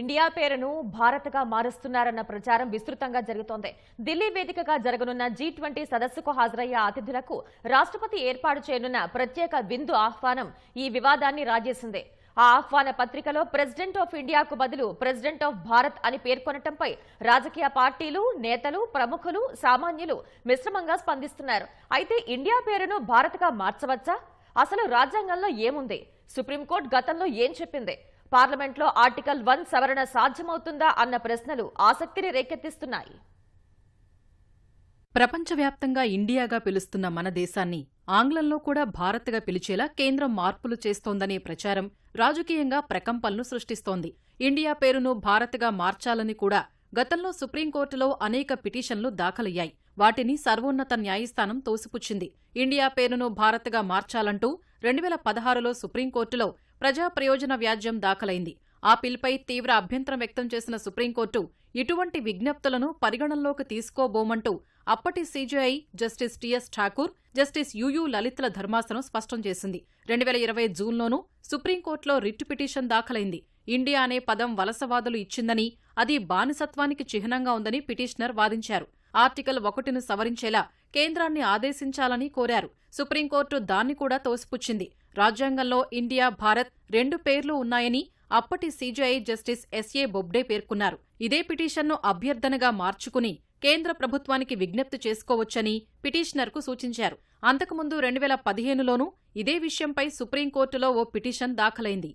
India పేరును భారత్గా మారుస్తున్నారన్న ప్రచారం విస్తృతంగా జరుగుతోంది. ఢిల్లీ వేదికగా జరగనున్న జీ ట్వంటీ సదస్సుకు హాజరయ్యే అతిథులకు రాష్ట్రపతి ఏర్పాటు చేయనున్న ప్రత్యేక విందు ఆహ్వానం ఈ వివాదాన్ని రాజేసింది. ఆ ఆహ్వాన పత్రికలో ప్రెసిడెంట్ ఆఫ్ ఇండియాకు బదులు ప్రెసిడెంట్ ఆఫ్ భారత్ అని పేర్కొనటంపై రాజకీయ పార్టీలు నేతలు ప్రముఖులు సామాన్యులు మిశ్రమంగా స్పందిస్తున్నారు. అయితే ఇండియా పేరును భారత్గా మార్చవచ్చా? అసలు రాజ్యాంగంలో ఏముంది? సుప్రీంకోర్టు గతంలో ఏం చెప్పింది? పార్లమెంట్లో ఆర్టికల్ వన్ సవరణ సాధ్యమవుతుందా అన్న ప్రశ్నలు ఆసక్తిని రేకెత్తిస్తున్నాయి. ప్రపంచవ్యాప్తంగా ఇండియాగా పిలుస్తున్న మన దేశాన్ని ఆంగ్లంలో కూడా భారత్గా పిలిచేలా కేంద్రం మార్పులు చేస్తోందనే ప్రచారం రాజకీయంగా ప్రకంపనలు సృష్టిస్తోంది. ఇండియా పేరును భారత్గా మార్చాలని కూడా గతంలో సుప్రీంకోర్టులో అనేక పిటిషన్లు దాఖలయ్యాయి. వాటిని సర్వోన్నత న్యాయస్థానం తోసిపుచ్చింది. ఇండియా పేరును భారత్గా మార్చాలంటూ రెండు వేల పదహారులో సుప్రీంకోర్టులో ప్రజా ప్రయోజన వ్యాజ్యం దాఖలైంది. ఆ పిల్పై తీవ్ర అభ్యంతరం వ్యక్తం చేసిన సుప్రీంకోర్టు ఇటువంటి విజ్ఞప్తులను పరిగణనలోకి తీసుకోబోమంటూ అప్పటి CJI justice TS Thakur justice UU లలిత్ల ధర్మాసనం స్పష్టం చేసింది. రెండు వేల ఇరవై జూన్లోనూ సుప్రీంకోర్టులో రిట్ పిటిషన్ దాఖలైంది. ఇండియా అనే పదం వలసవాదులు ఇచ్చిందని అది బానిసత్వానికి చిహ్నంగా ఉందని పిటిషనర్ వాదించారు. ఆర్టికల్ ఒకటిను సవరించేలా కేంద్రాన్ని ఆదేశించాలని కోరారు. సుప్రీంకోర్టు దాన్ని కూడా తోసిపుచ్చింది. రాజ్యాంగంలో ఇండియా భారత్ రెండు పేర్లు ఉన్నాయని అప్పటి సీజీఐ జస్టిస్ ఎస్ఏ బొబ్డే పేర్కొన్నారు. ఇదే పిటిషన్ను అభ్యర్థనగా మార్చుకుని కేంద్ర ప్రభుత్వానికి విజ్ఞప్తి చేసుకోవచ్చని పిటిషనర్కు సూచించారు. అంతకుముందు రెండు వేల పదిహేనులోనూ ఇదే విషయంపై సుప్రీంకోర్టులో ఓ పిటిషన్ దాఖలైంది.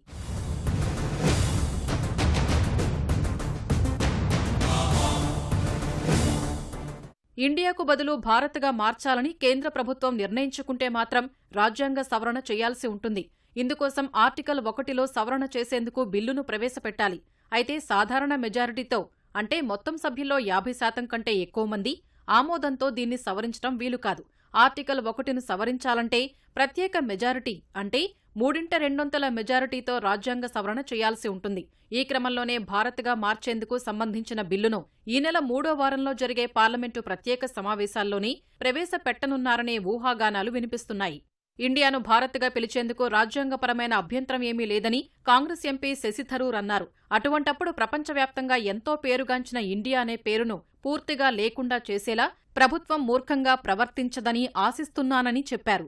ఇండియాకు బదులు భారత్గా మార్చాలని కేంద్ర ప్రభుత్వం నిర్ణయించుకుంటే మాత్రం రాజ్యాంగ సవరణ చేయాల్సి ఉంటుంది. ఇందుకోసం ఆర్టికల్ ఒకటిలో సవరణ చేసేందుకు బిల్లును ప్రవేశపెట్టాలి. అయితే సాధారణ మెజారిటీతో అంటే మొత్తం సభ్యుల్లో యాభై శాతం కంటే ఎక్కువ మంది ఆమోదంతో దీన్ని సవరించడం వీలు కాదు ఆర్టికల్ ఒకటిను సవరించాలంటే ప్రత్యేక మెజారిటీ అంటే మూడింట రెండొంతల మెజారిటీతో రాజ్యాంగ సవరణ చేయాల్సి ఉంటుంది. ఈ క్రమంలోనే భారత్గా మార్చేందుకు సంబంధించిన బిల్లును ఈ నెల మూడో వారంలో జరిగే పార్లమెంటు ప్రత్యేక సమావేశాల్లోనే ప్రవేశపెట్టనున్నారనే ఊహాగానాలు వినిపిస్తున్నాయి. ఇండియాను భారత్గా పిలిచేందుకు రాజ్యాంగపరమైన అభ్యంతరం ఏమీ లేదని కాంగ్రెస్ ఎంపీ శశిథరూర్ అన్నారు. అటువంటప్పుడు ప్రపంచవ్యాప్తంగా ఎంతో పేరుగాంచిన ఇండియా అనే పేరును పూర్తిగా లేకుండా చేసేలా ప్రభుత్వం మూర్ఖంగా ప్రవర్తించదని ఆశిస్తున్నానని చెప్పారు.